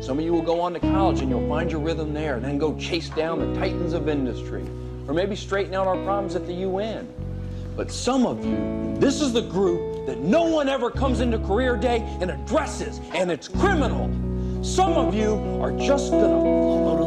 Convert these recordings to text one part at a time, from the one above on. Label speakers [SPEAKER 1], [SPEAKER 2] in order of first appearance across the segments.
[SPEAKER 1] Some of you will go on to college and you'll find your rhythm there, and then go chase down the titans of industry, or maybe straighten out our problems at the UN. But some of you, this is the group that no one ever comes into career day and addresses, and it's criminal. Some of you are just gonna float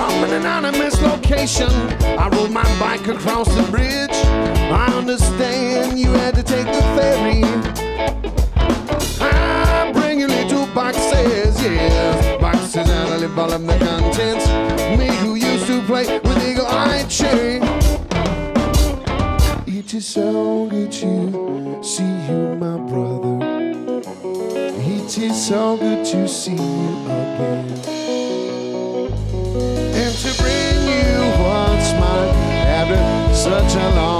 [SPEAKER 2] From an anonymous location, I rode my bike across the bridge. I understand you had to take the ferry. I bring you little boxes, yes, boxes I live all of the contents. Me who used to play with Eagle Eye Cherry. It is so good to see you, my brother. It is so good to see you again after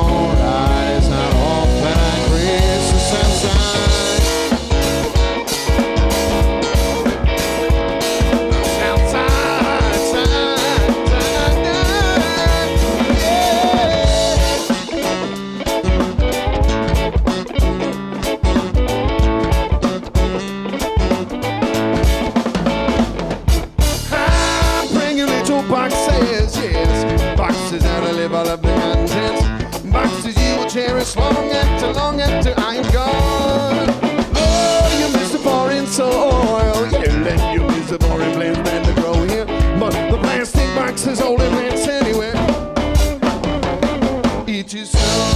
[SPEAKER 2] It is so